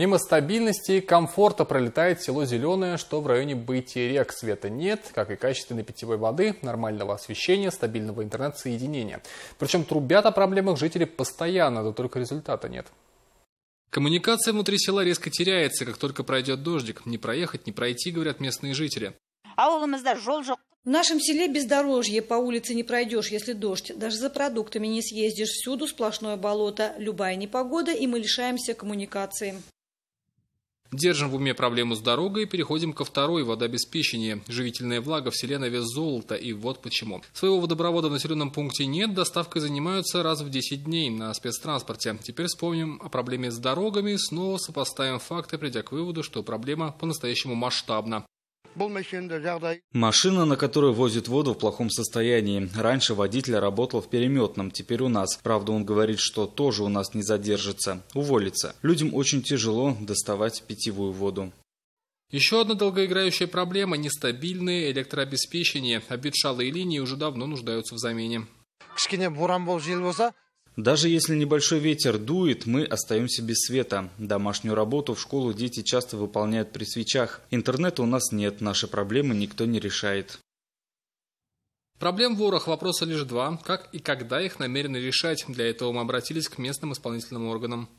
Мимо стабильности и комфорта пролетает село Зеленое, что в районе Бытия рек. Света нет, как и качественной питьевой воды, нормального освещения, стабильного интернет-соединения. Причем трубят о проблемах жители постоянно, да только результата нет. Коммуникация внутри села резко теряется, как только пройдет дождик. Не проехать, не пройти, говорят местные жители. В нашем селе бездорожье, по улице не пройдешь, если дождь. Даже за продуктами не съездишь, всюду сплошное болото. Любая непогода, и мы лишаемся коммуникации. Держим в уме проблему с дорогой и переходим ко второй – водообеспечение. Живительная влага в селе на вес золота, и вот почему. Своего водопровода в населенном пункте нет, доставкой занимаются раз в 10 дней на спецтранспорте. Теперь вспомним о проблеме с дорогами, снова сопоставим факты, придя к выводу, что проблема по-настоящему масштабна. Машина, на которой возят воду в плохом состоянии. Раньше водитель работал в переметном, теперь у нас. Правда, он говорит, что тоже у нас не задержится. Уволится. Людям очень тяжело доставать питьевую воду. Еще одна долгоиграющая проблема – нестабильное электрообеспечение. Обветшалые линии уже давно нуждаются в замене. Даже если небольшой ветер дует, мы остаемся без света. Домашнюю работу в школу дети часто выполняют при свечах. Интернета у нас нет, наши проблемы никто не решает. Проблем в ворох вопроса лишь два. Как и когда их намерены решать? Для этого мы обратились к местным исполнительным органам.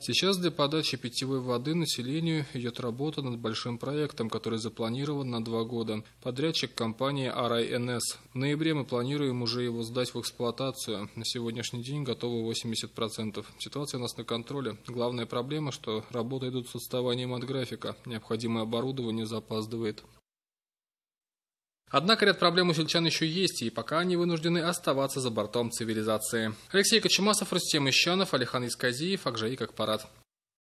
Сейчас для подачи питьевой воды населению идет работа над большим проектом, который запланирован на два года. Подрядчик компания RINS. В ноябре мы планируем уже его сдать в эксплуатацию. На сегодняшний день готовы 80%. Ситуация у нас на контроле. Главная проблема, что работы идут с отставанием от графика. Необходимое оборудование запаздывает. Однако ряд проблем у сельчан еще есть, и пока они вынуждены оставаться за бортом цивилизации. Алексей Кочемасов, Рустем Ищанов, Алихан Исказиев, Акжаик Акпарат.